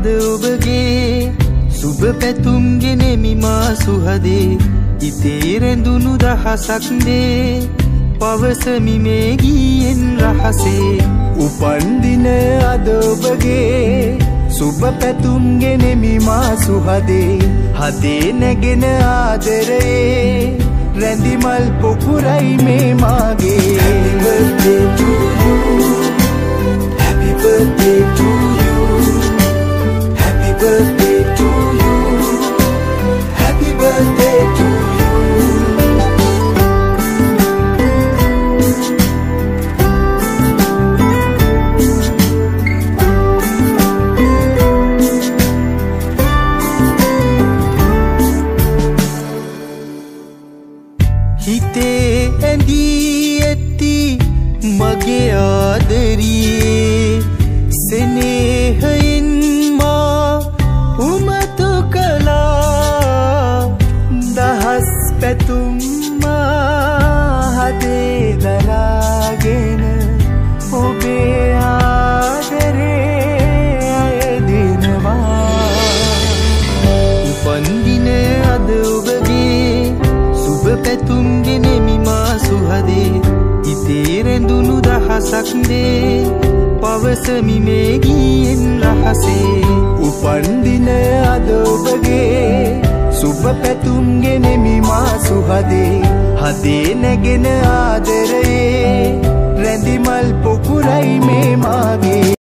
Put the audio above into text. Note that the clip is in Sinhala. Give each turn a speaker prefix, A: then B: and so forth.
A: අද ඔබගේ සුබ පැතුම්ගෙනෙමි මා සුහදේ. ඉතේ රැඳුණු දහසක්දේ පවසමි මේ ගීයෙන් රහසේ.
B: උපන්දින අද ඔබගේ සුබ පැතුම්ගෙනෙමි මා සුහදේ. හදේ නැගෙන ආදරයේ රැඳිමල් පොකුරයි මේ මාගේ.
A: හිතේ ඇඳී ඇති මගේ ආදරියේ පැතුම්ගෙනෙමි මා සුහදේ. ඉතේ රැඳුණු දහසක්දේ පවසමි මේ ගීයෙන් රහසේ.
B: උපන්දින අද ඔබගේ. සුබ පැතුම්ගෙනෙමි මා සුහදේ. හදේ නැගෙන ආදරයේ.